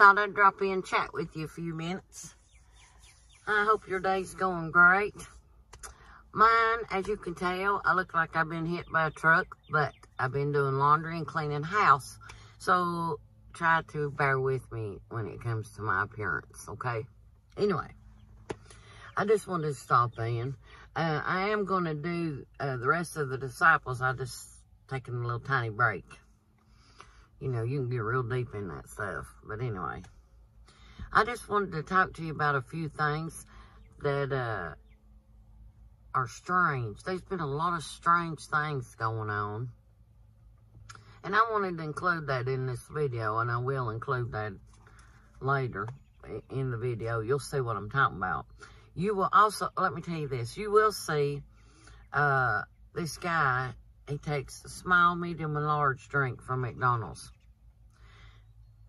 thought I'd drop in and chat with you a few minutes. I hope your day's going great. Mine, as you can tell, I look like I've been hit by a truck, but I've been doing laundry and cleaning house. So try to bear with me when it comes to my appearance, okay? Anyway, I just wanted to stop in. Uh, I am going to do uh, the rest of the disciples. I just taking a little tiny break. You know, you can get real deep in that stuff. But anyway, I just wanted to talk to you about a few things that uh, are strange. There's been a lot of strange things going on. And I wanted to include that in this video, and I will include that later in the video. You'll see what I'm talking about. You will also, let me tell you this, you will see uh, this guy, he takes a small, medium, and large drink from McDonald's.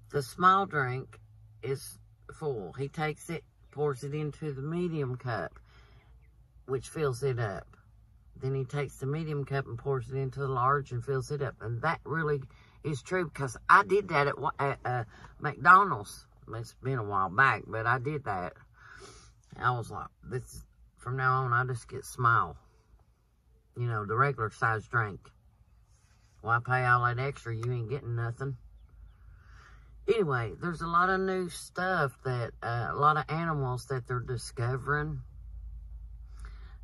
The small drink is full. He takes it, pours it into the medium cup, which fills it up. Then he takes the medium cup and pours it into the large and fills it up. And that really is true because I did that at, at uh, McDonald's. It's been a while back, but I did that. I was like, this from now on, I just get small. You know, the regular size drink. Why pay all that extra? You ain't getting nothing. Anyway, there's a lot of new stuff that, uh, a lot of animals that they're discovering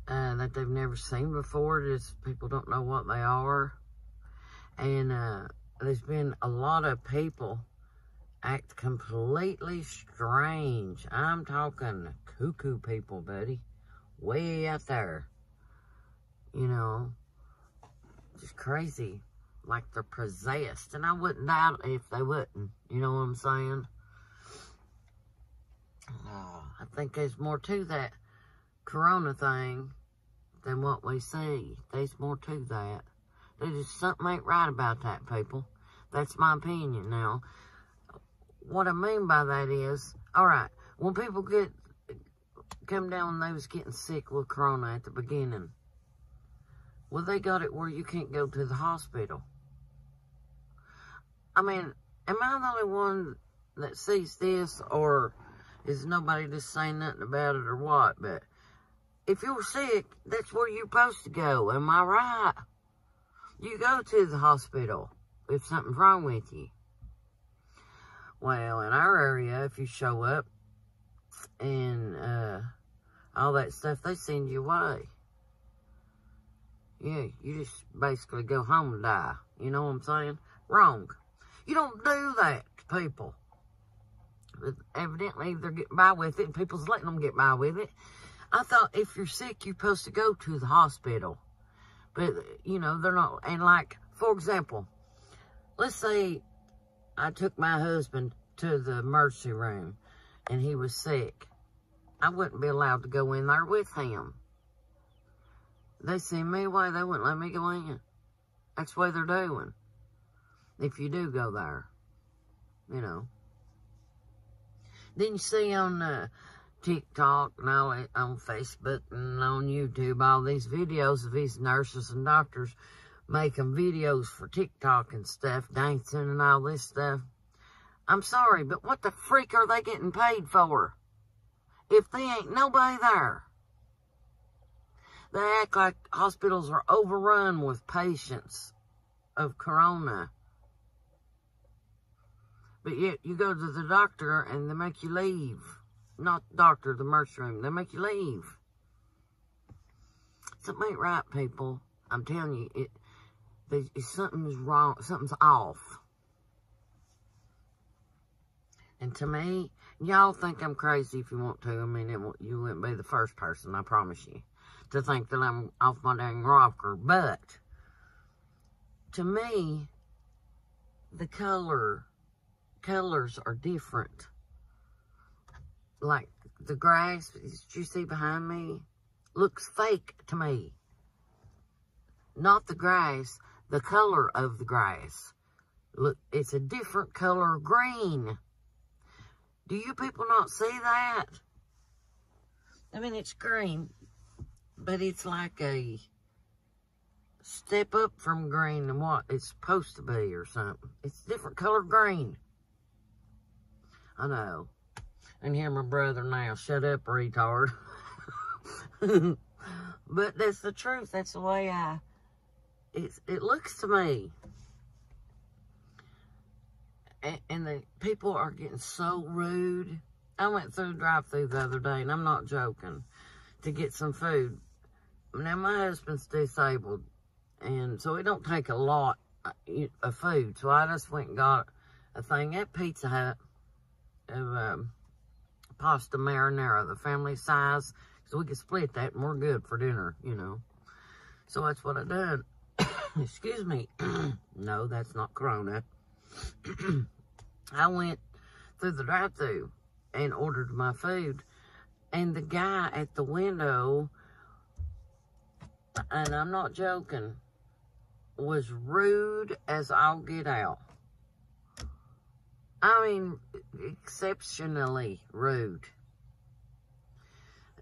uh, that they've never seen before. Just people don't know what they are. And uh, there's been a lot of people act completely strange. I'm talking cuckoo people, buddy. Way out there. You know, just crazy. Like they're possessed. And I wouldn't doubt if they wouldn't. You know what I'm saying? Oh, I think there's more to that corona thing than what we see. There's more to that. There's something ain't right about that, people. That's my opinion now. What I mean by that is, all right, when people get come down they was getting sick with corona at the beginning, well, they got it where you can't go to the hospital. I mean, am I the only one that sees this, or is nobody just saying nothing about it, or what? But if you're sick, that's where you're supposed to go. Am I right? You go to the hospital if something's wrong with you. Well, in our area, if you show up and uh, all that stuff, they send you away. Yeah, you just basically go home and die. You know what I'm saying? Wrong. You don't do that to people. But evidently, they're getting by with it, people's letting them get by with it. I thought if you're sick, you're supposed to go to the hospital. But, you know, they're not. And like, for example, let's say I took my husband to the emergency room and he was sick. I wouldn't be allowed to go in there with him. They see me away. They wouldn't let me go in. That's way they're doing. If you do go there, you know. Then you see on uh, TikTok and all on Facebook and on YouTube, all these videos of these nurses and doctors making videos for TikTok and stuff, dancing and all this stuff. I'm sorry, but what the freak are they getting paid for? If they ain't nobody there. They act like hospitals are overrun with patients of corona. But yet you go to the doctor and they make you leave. Not doctor, the emergency room. They make you leave. Something ain't right, people. I'm telling you, it, it something's wrong, something's off. And to me, y'all think I'm crazy if you want to. I mean, it, you wouldn't be the first person, I promise you, to think that I'm off my dang rocker. But, to me, the color, colors are different like the grass that you see behind me looks fake to me. Not the grass, the color of the grass. Look, it's a different color green. Do you people not see that? I mean, it's green, but it's like a step up from green than what it's supposed to be or something. It's a different color green. I know. And here my brother now. Shut up, retard. but that's the truth. That's the way I, it's, it looks to me. And, and the people are getting so rude. I went through drive-through the other day, and I'm not joking, to get some food. Now, my husband's disabled, and so it don't take a lot uh, of food. So I just went and got a thing at Pizza Hut of um, pasta marinara, the family size, so we could split that and we're good for dinner, you know. So that's what I did. Excuse me. no, that's not Corona. I went through the drive-through and ordered my food. And the guy at the window, and I'm not joking, was rude as I'll get out. I mean, exceptionally rude.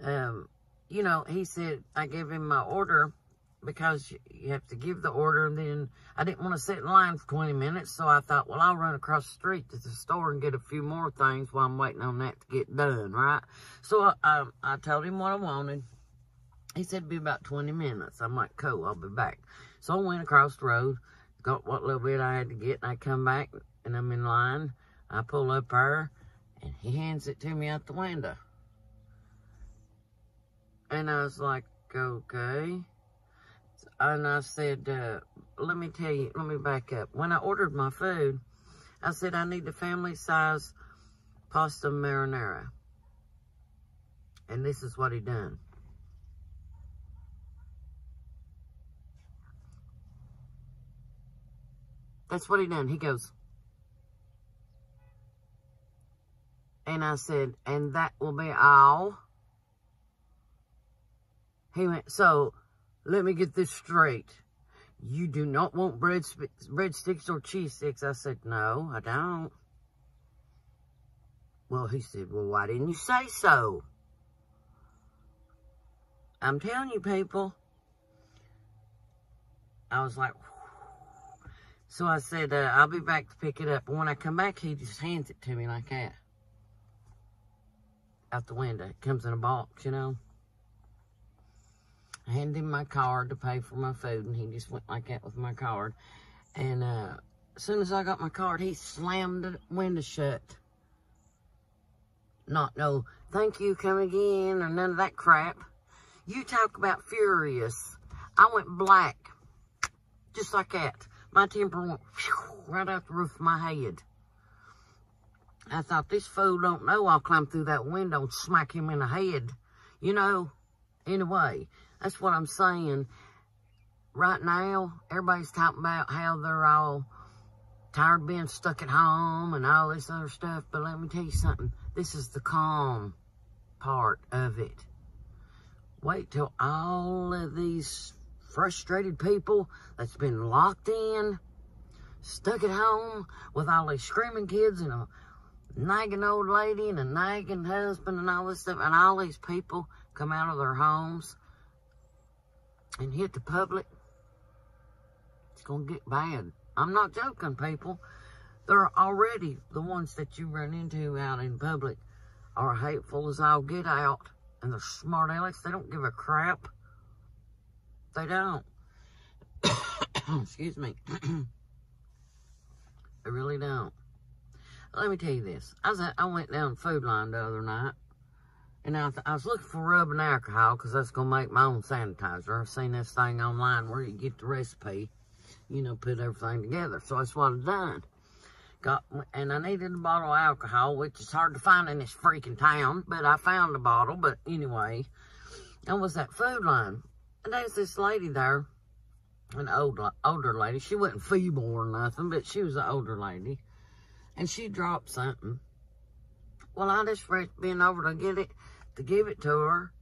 Um, you know, he said, I gave him my order because you have to give the order. And then I didn't want to sit in line for 20 minutes. So I thought, well, I'll run across the street to the store and get a few more things while I'm waiting on that to get done, right? So um, I told him what I wanted. He said it'd be about 20 minutes. I'm like, cool, I'll be back. So I went across the road, got what little bit I had to get, and I come back, and I'm in line. I pull up there, and he hands it to me out the window. And I was like, okay. And I said, uh, let me tell you, let me back up. When I ordered my food, I said, I need a family size pasta marinara. And this is what he done. That's what he done. He goes, and I said, and that will be all. He went, so let me get this straight. You do not want bread breadsticks or cheese sticks. I said, no, I don't. Well, he said, well, why didn't you say so? I'm telling you, people. I was like, so I said, uh, I'll be back to pick it up. But when I come back, he just hands it to me like that. Out the window. It comes in a box, you know. I handed him my card to pay for my food, and he just went like that with my card. And uh, as soon as I got my card, he slammed the window shut. Not no, thank you, come again, or none of that crap. You talk about furious. I went black, just like that. My temper went right out the roof of my head. I thought, this fool don't know I'll climb through that window and smack him in the head. You know, anyway, that's what I'm saying. Right now, everybody's talking about how they're all tired of being stuck at home and all this other stuff. But let me tell you something. This is the calm part of it. Wait till all of these frustrated people that's been locked in, stuck at home with all these screaming kids and a nagging old lady and a nagging husband and all this stuff, and all these people come out of their homes and hit the public, it's going to get bad. I'm not joking, people. They're already, the ones that you run into out in public are hateful as I'll get out. And they're smart alecks. They don't give a crap. They don't. Excuse me. they really don't. Let me tell you this. I was at, I went down Food Lion the other night and I, I was looking for rubbing alcohol because was going to make my own sanitizer. I've seen this thing online where you get the recipe, you know, put everything together. So that's what I've done. Got, and I needed a bottle of alcohol, which is hard to find in this freaking town, but I found a bottle. But anyway, I was at Food Lion. And there's this lady there, an old, older lady. She wasn't feeble or nothing, but she was an older lady. And she dropped something. Well, I just been over to get it to give it to her,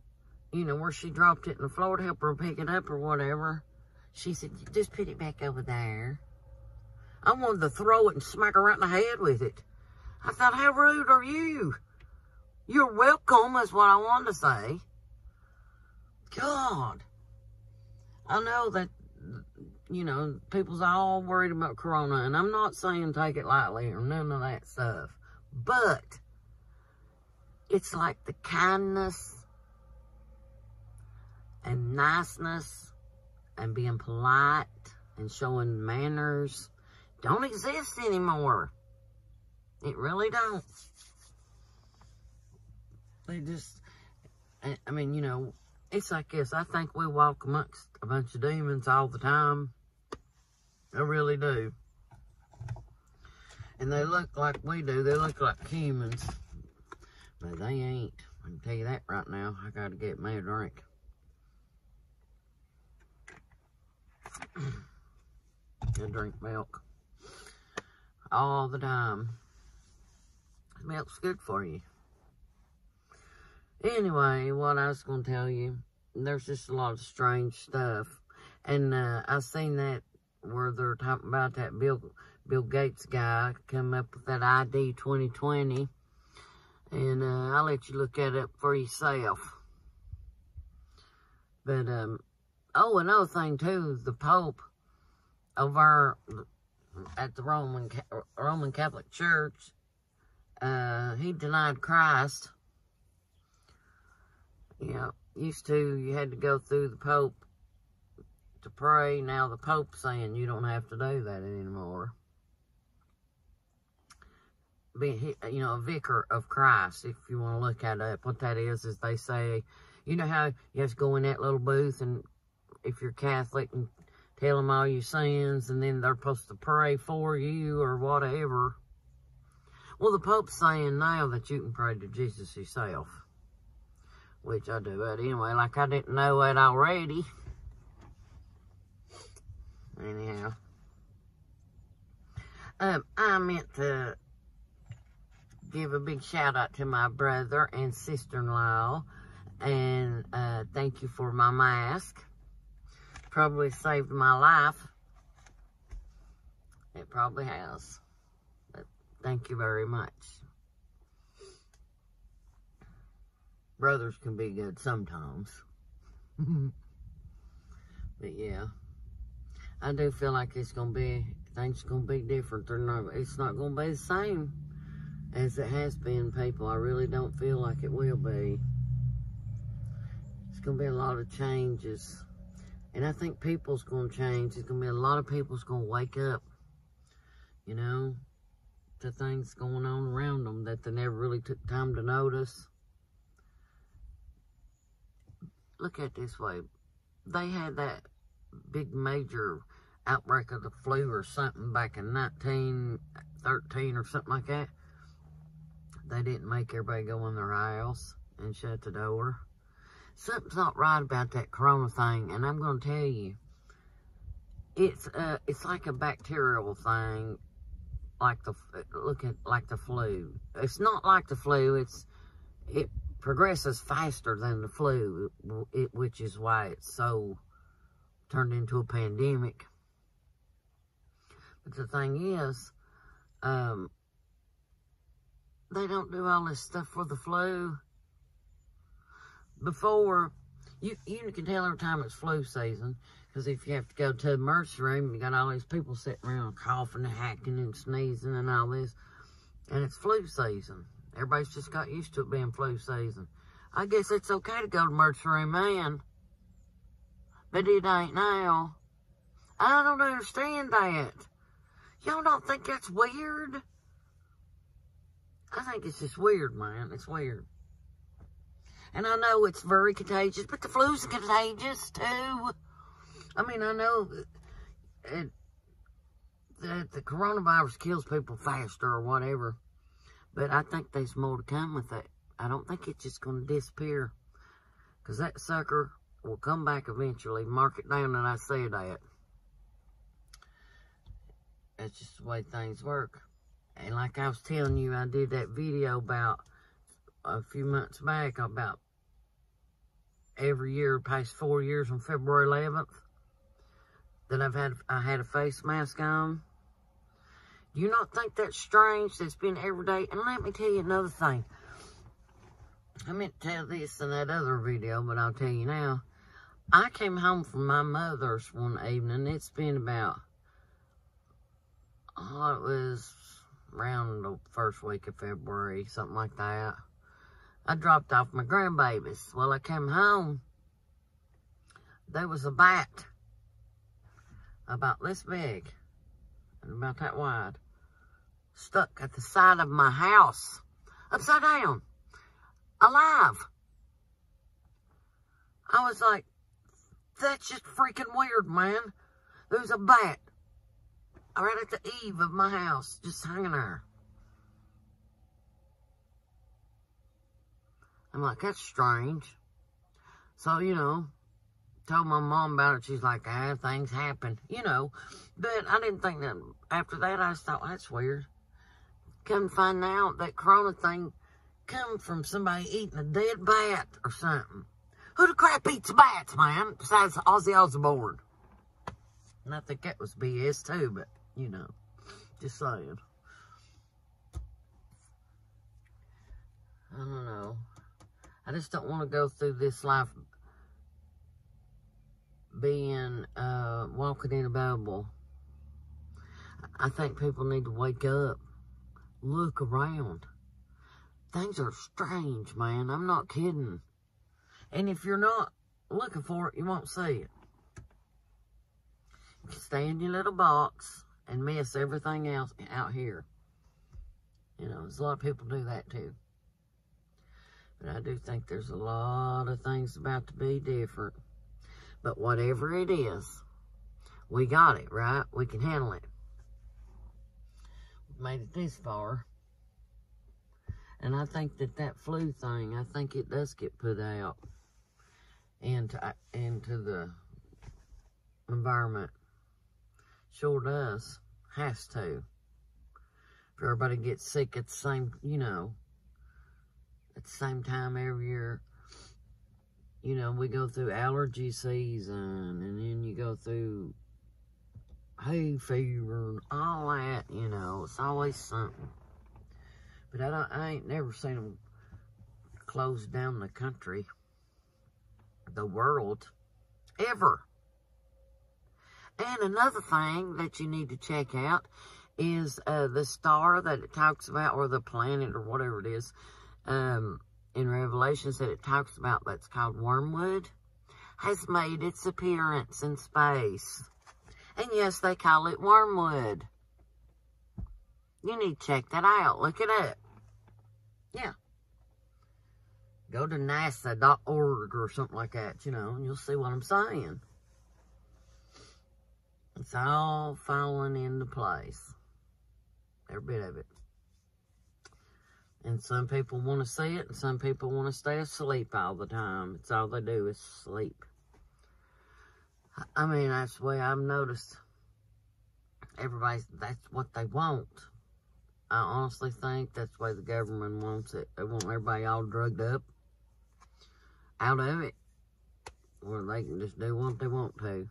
you know, where she dropped it in the floor to help her pick it up or whatever. She said, just put it back over there. I wanted to throw it and smack her right in the head with it. I thought, how rude are you? You're welcome, is what I wanted to say. God. I know that, you know, people's all worried about Corona, and I'm not saying take it lightly or none of that stuff. But it's like the kindness and niceness and being polite and showing manners don't exist anymore. It really don't. They just, I mean, you know, it's like this. I think we walk amongst a bunch of demons all the time. I really do. And they look like we do. They look like humans. But they ain't. I can tell you that right now. I gotta get me a drink. I drink milk all the time. Milk's good for you. Anyway, what I was going to tell you, there's just a lot of strange stuff. And uh, I seen that where they're talking about that Bill Bill Gates guy come up with that ID 2020. And uh, I'll let you look at it for yourself. But, um, oh, another thing too, the Pope over at the Roman Roman Catholic Church, uh, he denied Christ. Know, used to, you had to go through the Pope to pray. Now the Pope's saying you don't have to do that anymore. Be, you know, a vicar of Christ, if you want to look at it. What that is, is they say, you know how you have to go in that little booth and if you're Catholic and tell them all your sins and then they're supposed to pray for you or whatever. Well, the Pope's saying now that you can pray to Jesus yourself. Which I do. But anyway, like I didn't know it already. Anyhow. Um, I meant to give a big shout out to my brother and sister-in-law. And uh, thank you for my mask. Probably saved my life. It probably has. But thank you very much. Brothers can be good sometimes. but yeah, I do feel like it's gonna be things gonna be different. They're not. It's not gonna be the same as it has been. People, I really don't feel like it will be. It's gonna be a lot of changes, and I think people's gonna change. It's gonna be a lot of people's gonna wake up. You know, to things going on around them that they never really took time to notice look at this way. They had that big major outbreak of the flu or something back in 1913 or something like that. They didn't make everybody go in their house and shut the door. Something's not right about that corona thing, and I'm going to tell you. It's uh, it's like a bacterial thing, like the look at like the flu. It's not like the flu. It's it progresses faster than the flu, which is why it's so turned into a pandemic. But the thing is, um, they don't do all this stuff for the flu. Before, you, you can tell every time it's flu season, because if you have to go to the emergency room, you got all these people sitting around coughing and hacking and sneezing and all this, and it's flu season. Everybody's just got used to it being flu season. I guess it's okay to go to emergency room man. But it ain't now. I don't understand that. Y'all don't think that's weird? I think it's just weird, man. It's weird. And I know it's very contagious, but the flu's contagious too. I mean, I know that, that the coronavirus kills people faster or whatever. But I think there's more to come with it. I don't think it's just going to disappear. Because that sucker will come back eventually. Mark it down and I say that. That's just the way things work. And like I was telling you, I did that video about a few months back about every year, past four years on February 11th, that I've had, I had a face mask on. You not think that's strange? That's been every day. And let me tell you another thing. I meant to tell this in that other video, but I'll tell you now. I came home from my mother's one evening. It's been about, oh, it was around the first week of February, something like that. I dropped off my grandbabies. Well, I came home. There was a bat about this big and about that wide stuck at the side of my house, upside down, alive. I was like, that's just freaking weird, man. There's a bat right at the eave of my house, just hanging there. I'm like, that's strange. So, you know, told my mom about it. She's like, ah, things happen, you know. But I didn't think that, after that, I just thought, well, that's weird. Come find out that corona thing come from somebody eating a dead bat or something. Who the crap eats bats, man, besides Ozzy Osbourne? And I think that was BS too, but, you know, just saying. I don't know. I just don't want to go through this life being, uh, walking in a bubble. I think people need to wake up, look around. Things are strange, man. I'm not kidding. And if you're not looking for it, you won't see it. You can stay in your little box and miss everything else out here. You know, there's a lot of people do that too. But I do think there's a lot of things about to be different. But whatever it is, we got it, right? We can handle it. Made it this far. And I think that that flu thing, I think it does get put out into, uh, into the environment. Sure does. Has to. If everybody gets sick at the same, you know, at the same time every year, you know, we go through allergy season and then you go through hay fever and all that, you know, it's always something. But I, don't, I ain't never seen them close down the country the world ever. And another thing that you need to check out is uh, the star that it talks about, or the planet, or whatever it is, um, in Revelations that it talks about that's called Wormwood, has made its appearance in space. And yes, they call it Wormwood. You need to check that out. Look it up. Yeah. Go to nasa.org or something like that, you know, and you'll see what I'm saying. It's all falling into place. Every bit of it. And some people want to see it, and some people want to stay asleep all the time. It's all they do is sleep. I mean, that's the way I've noticed. Everybody's, that's what they want. I honestly think that's the way the government wants it. They want everybody all drugged up out of it or they can just do what they want to.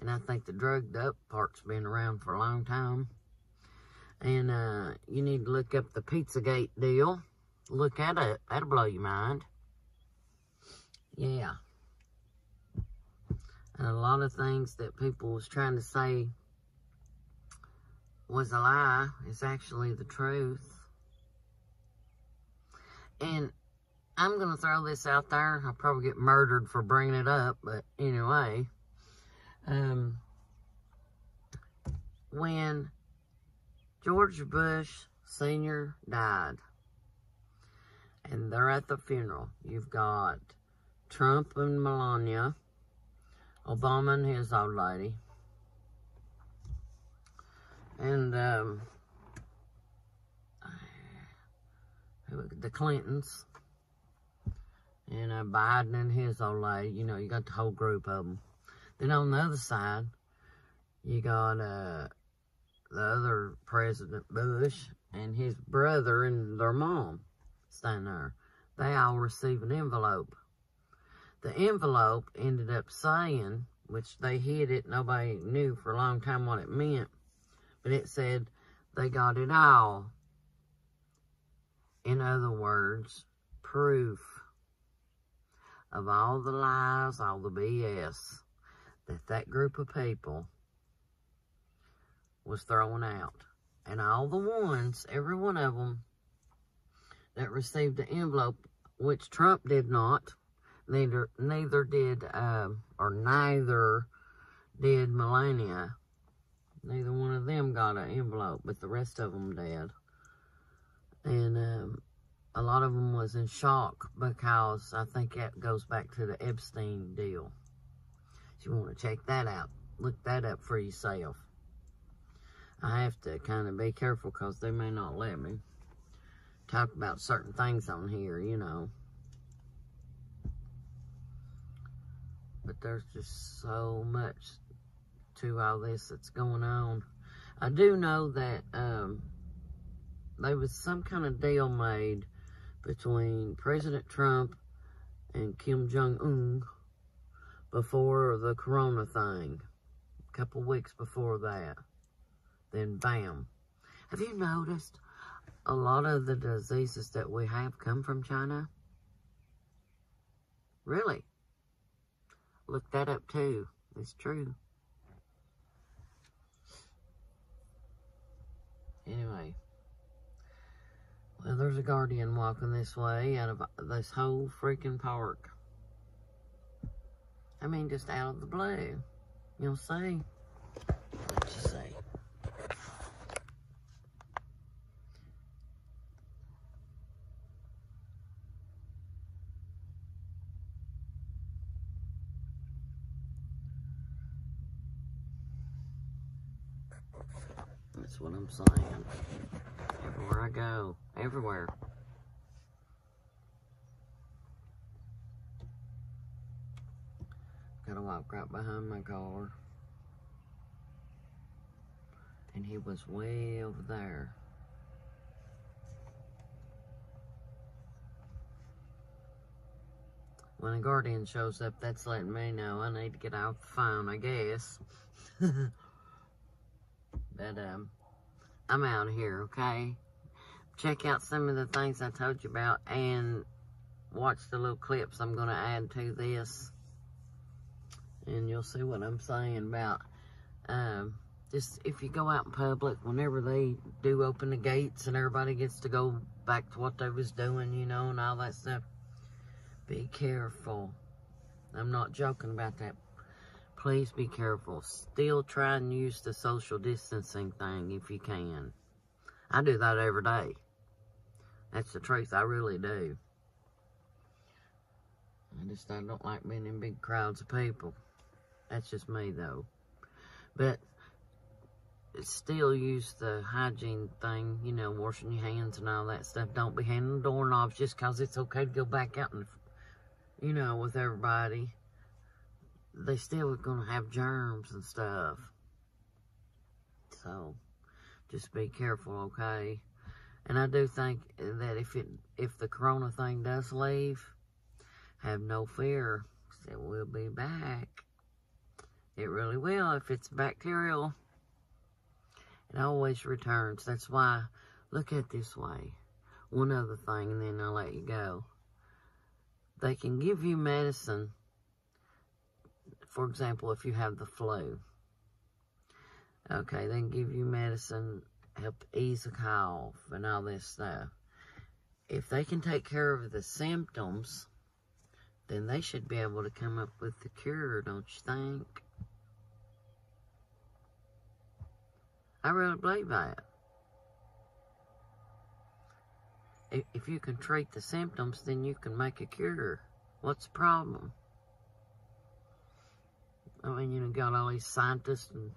And I think the drugged up part's been around for a long time. And uh, you need to look up the Pizzagate deal. Look at it. That'll blow your mind. Yeah. And a lot of things that people was trying to say was a lie is actually the truth. And I'm going to throw this out there. I'll probably get murdered for bringing it up, but anyway. Um, when George Bush Sr. died, and they're at the funeral, you've got Trump and Melania, Obama and his old lady, and um, the Clintons, and uh, Biden and his old lady. You know, you got the whole group of them. Then on the other side, you got uh, the other President Bush and his brother and their mom standing there. They all receive an envelope. The envelope ended up saying, which they hid it, nobody knew for a long time what it meant, but it said they got it all. In other words, proof of all the lies, all the BS that that group of people was throwing out. And all the ones, every one of them, that received the envelope, which Trump did not. Neither, neither did, uh, or neither did Melania. Neither one of them got an envelope, but the rest of them did. And um, a lot of them was in shock because I think that goes back to the Epstein deal. If you want to check that out, look that up for yourself. I have to kind of be careful because they may not let me talk about certain things on here, you know. There's just so much to all this that's going on. I do know that um, there was some kind of deal made between President Trump and Kim Jong-un before the corona thing. A couple weeks before that. Then bam. Have you noticed a lot of the diseases that we have come from China? Really? Look that up too. It's true. Anyway. Well, there's a guardian walking this way out of uh, this whole freaking park. I mean, just out of the blue. You'll see. What you see? That's what I'm saying. Everywhere I go, everywhere. Gotta walk right behind my car. And he was way over there. When a guardian shows up, that's letting me know I need to get off the phone, I guess. but, um, I'm out of here, okay? Check out some of the things I told you about and watch the little clips I'm going to add to this. And you'll see what I'm saying about um, just if you go out in public, whenever they do open the gates and everybody gets to go back to what they was doing, you know, and all that stuff, be careful. I'm not joking about that. Please be careful. Still try and use the social distancing thing if you can. I do that every day. That's the truth. I really do. I just I don't like being in big crowds of people. That's just me though. But still use the hygiene thing, you know, washing your hands and all that stuff. Don't be handing doorknobs just because it's okay to go back out and, you know, with everybody. They still to have germs and stuff. So, just be careful, okay? And I do think that if it if the corona thing does leave, have no fear. It will be back. It really will. If it's bacterial, it always returns. That's why, look at this way. One other thing, and then I'll let you go. They can give you medicine, for example, if you have the flu. Okay, they can give you medicine, help ease the cough and all this stuff. If they can take care of the symptoms, then they should be able to come up with the cure, don't you think? I really believe that. If you can treat the symptoms, then you can make a cure. What's the problem? I mean, you know, got all these scientists and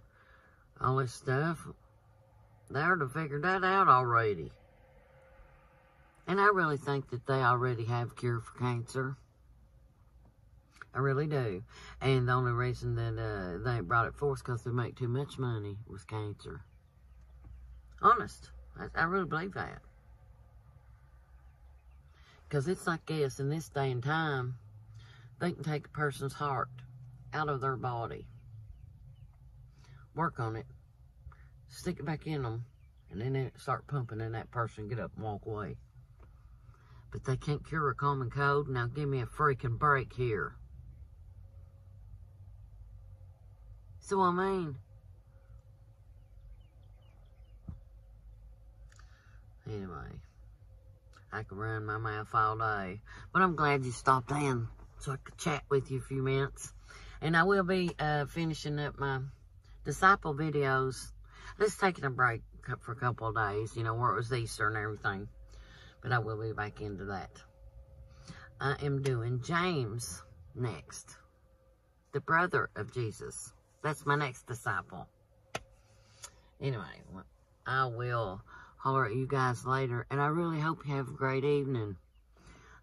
all this stuff. They ought to figure that out already. And I really think that they already have a cure for cancer. I really do. And the only reason that uh, they brought it forth because they make too much money with cancer. Honest. I, I really believe that. Because it's like this, in this day and time, they can take a person's heart out of their body. Work on it. Stick it back in them. And then it start pumping and that person get up and walk away. But they can't cure a common cold. Now give me a freaking break here. So I mean, anyway, I could run my mouth all day. But I'm glad you stopped in so I could chat with you a few minutes. And I will be uh, finishing up my disciple videos. Just taking a break for a couple of days, you know, where it was Easter and everything. But I will be back into that. I am doing James next. The brother of Jesus. That's my next disciple. Anyway, I will holler at you guys later. And I really hope you have a great evening.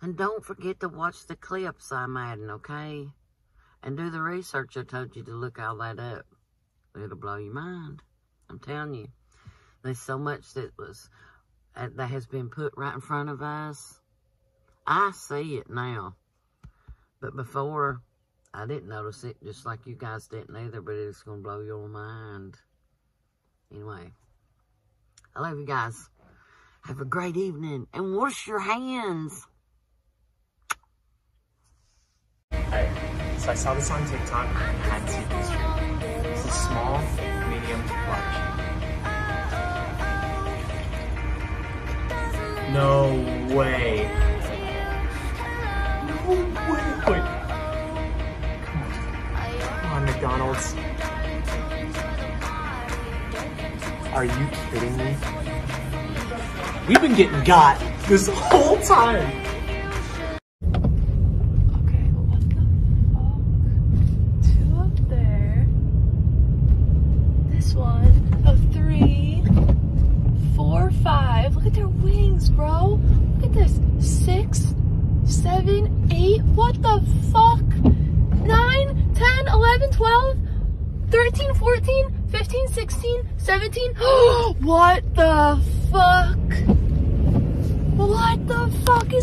And don't forget to watch the clips I'm adding, okay? And do the research I told you to look all that up. It'll blow your mind. I'm telling you. There's so much that was uh, that has been put right in front of us. I see it now. But before, I didn't notice it, just like you guys didn't either, but it's going to blow your mind. Anyway, I love you guys. Have a great evening and wash your hands. So I saw this on TikTok and I had to this here. This is small, medium, large. No way. No way. On. Come on, McDonald's. Are you kidding me? We've been getting got this whole time. Okay, what the fuck? Two up there. This one, a three, four, five. Look at their wings, bro. Look at this. Six, seven, eight. What the fuck? Nine, ten, eleven, twelve, thirteen, fourteen, fifteen, sixteen, seventeen. what the fuck? What the fuck is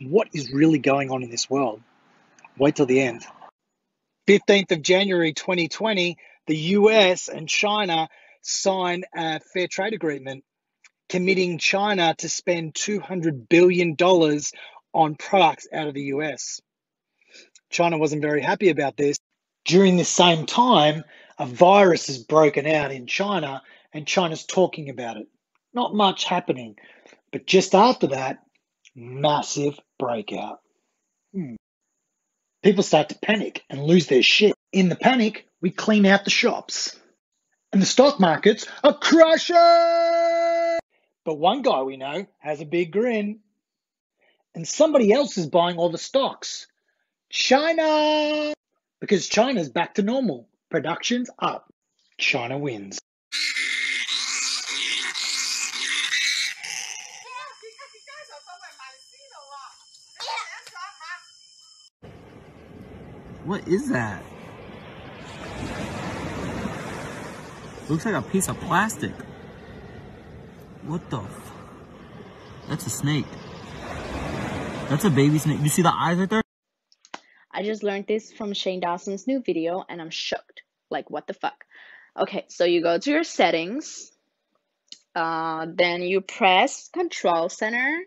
what is really going on in this world. Wait till the end. 15th of January 2020, the US and China sign a fair trade agreement committing China to spend $200 billion on products out of the US. China wasn't very happy about this. During this same time, a virus has broken out in China and China's talking about it. Not much happening. But just after that, massive breakout. Hmm. People start to panic and lose their shit. In the panic, we clean out the shops. And the stock markets are crashing! But one guy we know has a big grin. And somebody else is buying all the stocks. China! Because China's back to normal. Production's up. China wins. What is that? Looks like a piece of plastic. What the That's a snake. That's a baby snake. You see the eyes right there? I just learned this from Shane Dawson's new video and I'm shocked. Like, what the fuck? Okay, so you go to your settings, uh, then you press Control Center,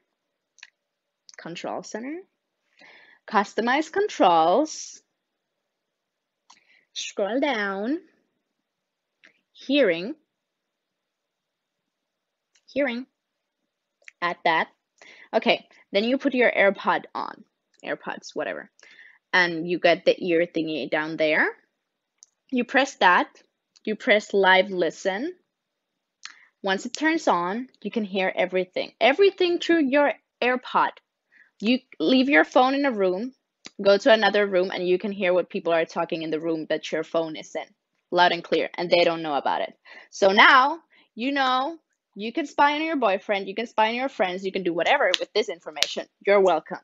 Control Center, Customize Controls, scroll down, Hearing, Hearing, add that. Okay, then you put your AirPod on, AirPods, whatever and you get the ear thingy down there. You press that, you press live listen. Once it turns on, you can hear everything. Everything through your AirPod. You leave your phone in a room, go to another room, and you can hear what people are talking in the room that your phone is in. Loud and clear, and they don't know about it. So now you know you can spy on your boyfriend, you can spy on your friends, you can do whatever with this information. You're welcome.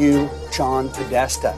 You, John Podesta.